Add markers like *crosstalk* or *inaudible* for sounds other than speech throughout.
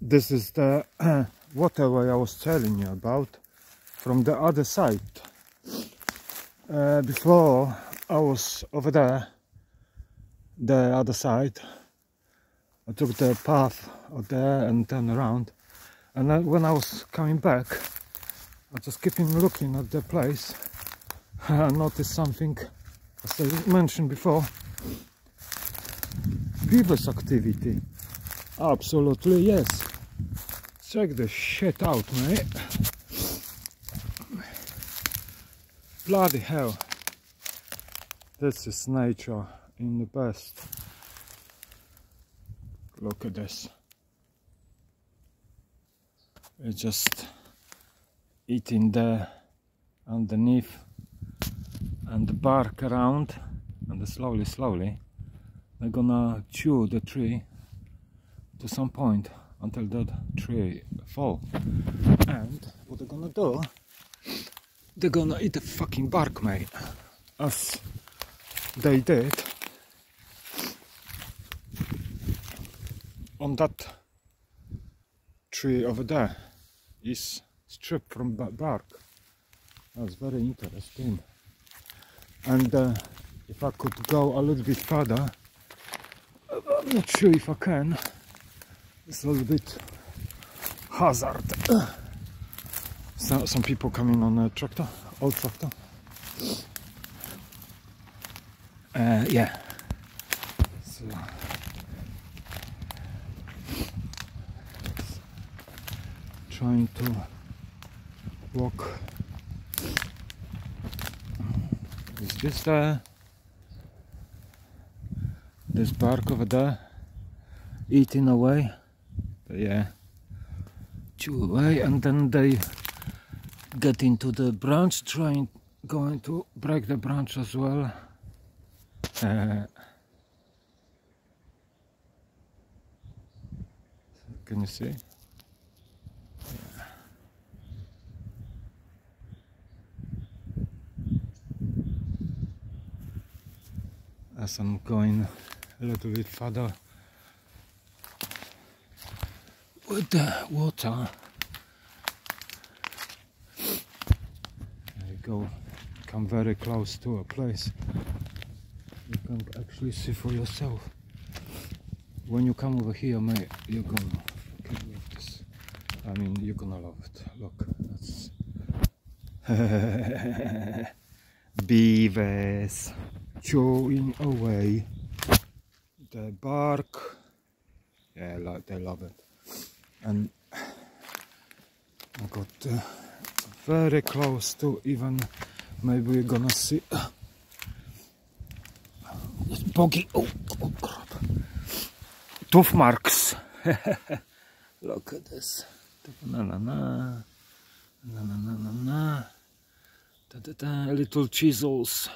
this is the *clears throat* waterway I was telling you about from the other side. Uh, before I was over there, the other side. I took the path out there and turned around. And then when I was coming back, I just kept looking at the place. *laughs* I noticed something, as I mentioned before, beavers activity. Absolutely yes. Check the shit out, mate. Bloody hell. This is nature in the best. Look at this. It's just eating there underneath and the bark around and slowly slowly they're gonna chew the tree to some point until that tree fall. And what they're gonna do they're gonna eat the fucking bark mate. As they did on that tree over there. Is stripped from bark. That's very interesting. And uh, if I could go a little bit further I'm not sure if I can it's a little bit hazard. So, some people coming on a tractor old tractor. Uh, yeah. So trying to walk. Is this there this bark over there eating away yeah. Away and then they get into the branch trying going to break the branch as well. Uh, can you see? As I'm going a little bit further with uh, the water. There you go. Come very close to a place. You can actually see for yourself. When you come over here mate you're gonna love this. I mean you're gonna love it. Look that's *laughs* beavers. Chewing away the bark. Yeah like they love it and I got uh, very close to even maybe we're gonna see uh, this boggy oh, oh crap. Tooth marks. *laughs* Look at this. Na na na. Na na na na na. Da, da, da. little chisels.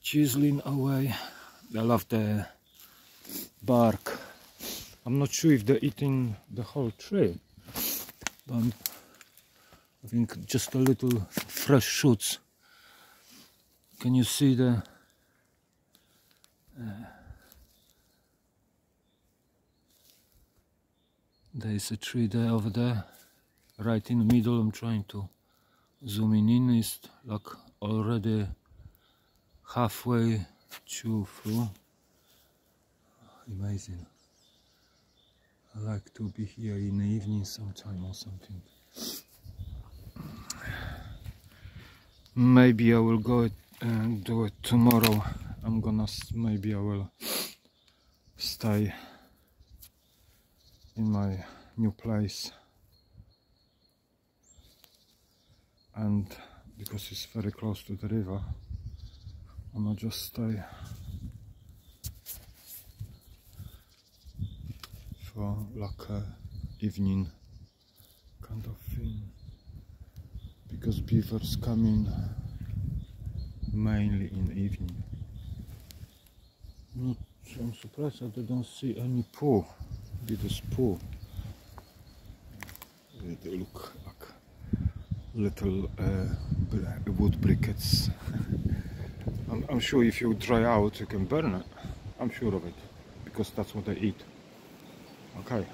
Chiseling away. I love the bark. I'm not sure if they're eating the whole tree, but I think just a little fresh shoots. Can you see the uh, there is a tree there over there right in the middle. I'm trying to zoom in. It's like already halfway through amazing I like to be here in the evening sometime or something. Maybe I will go and do it tomorrow. I'm gonna maybe I will stay in my new place. And because it's very close to the river I'm gonna just stay for like a evening kind of thing. Because beavers come in mainly in evening. Not, I'm surprised that I don't see any pool. This pool they look like little uh, wood briquettes. *laughs* I'm, I'm sure if you dry out you can burn it. I'm sure of it. Because that's what they eat okay